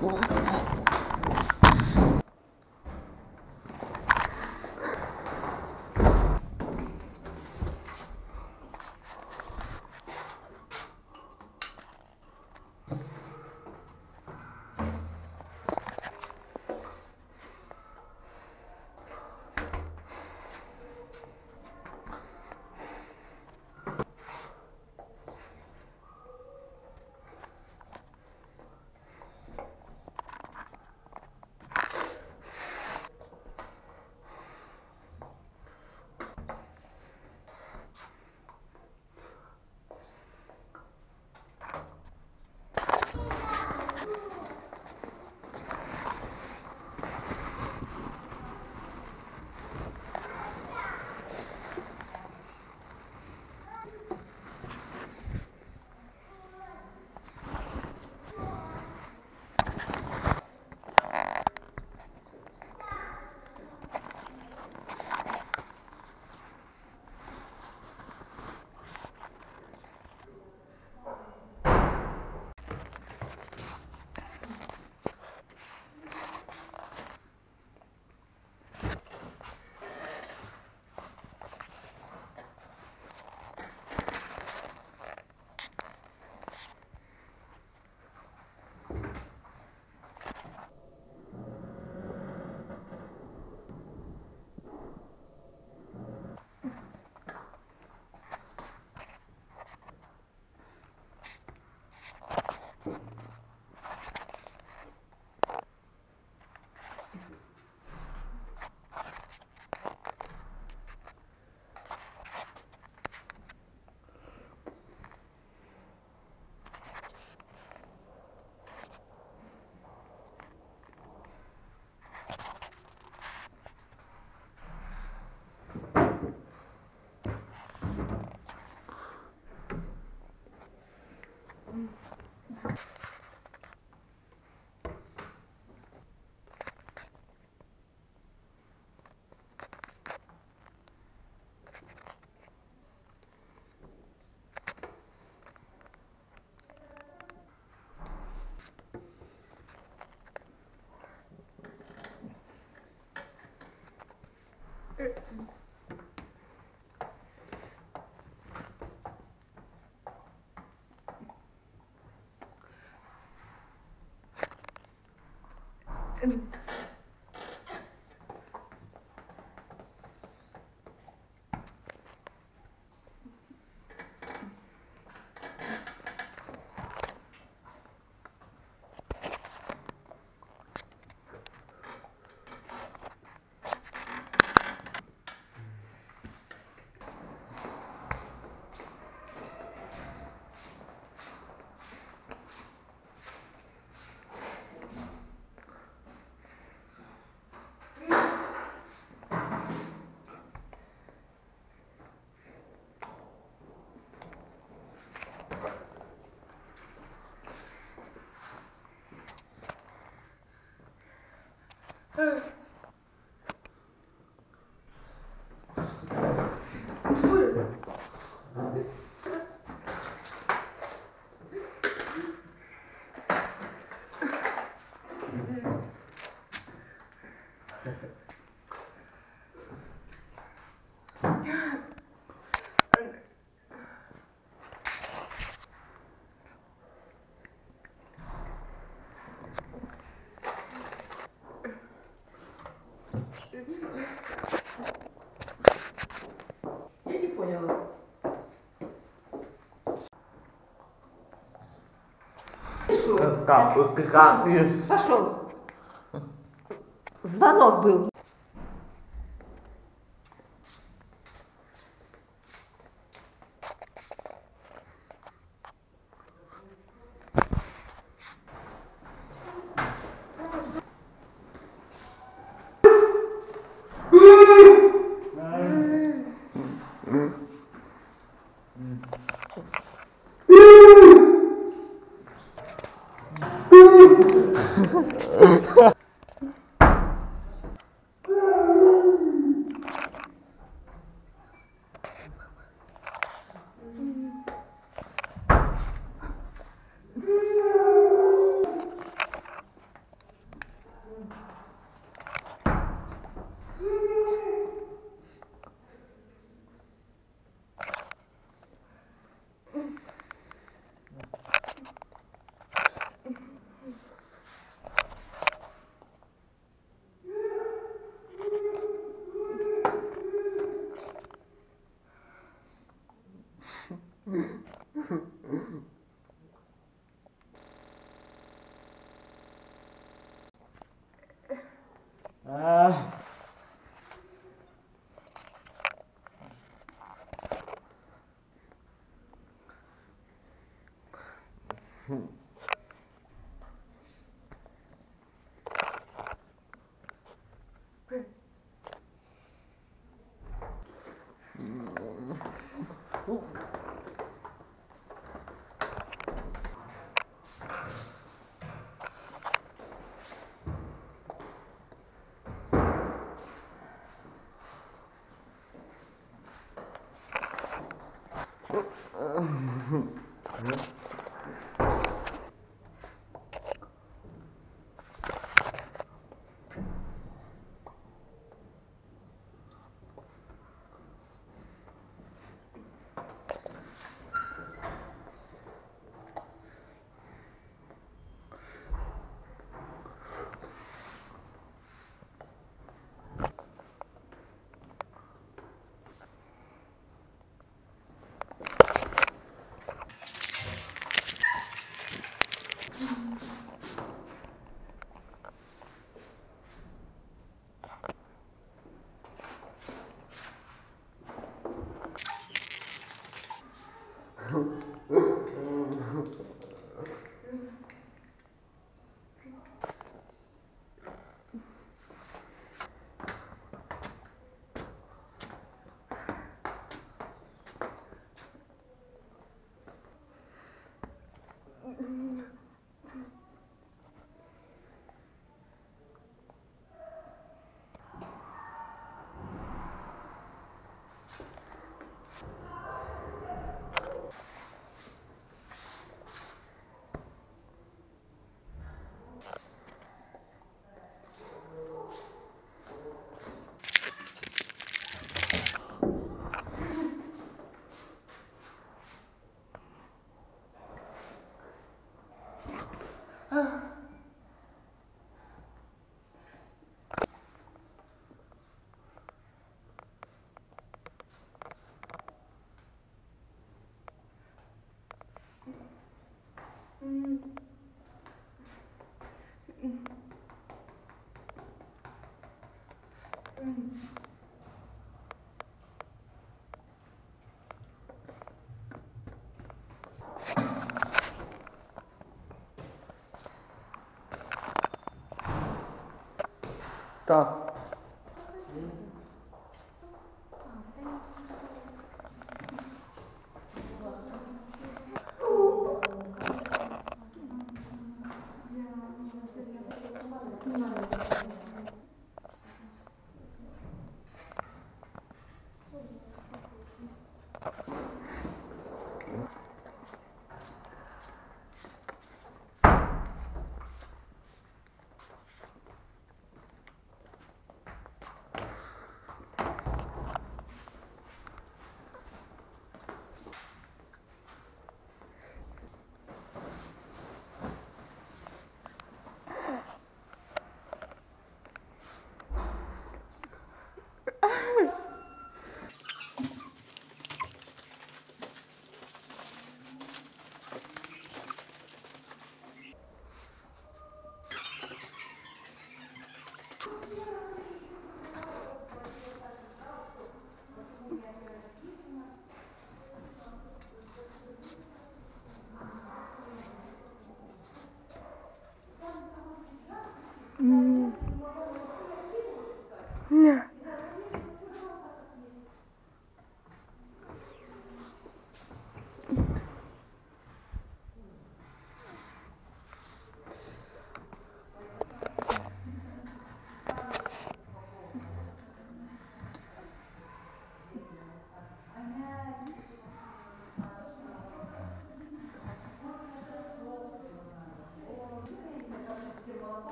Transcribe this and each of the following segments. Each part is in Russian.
Lord. Пошел. Как, ты? Пошел. Звонок был. た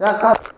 Já tá.